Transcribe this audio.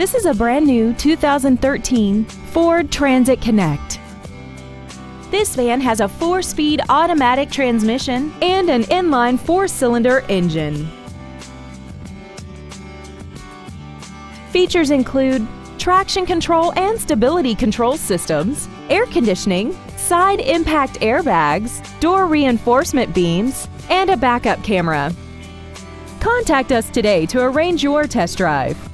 This is a brand new 2013 Ford Transit Connect. This van has a four-speed automatic transmission and an inline four-cylinder engine. Features include traction control and stability control systems, air conditioning, side impact airbags, door reinforcement beams, and a backup camera. Contact us today to arrange your test drive.